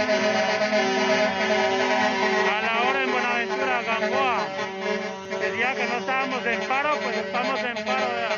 A la hora en Buenaventura, Gamboa, el día que no estábamos en paro, pues estamos en paro ya.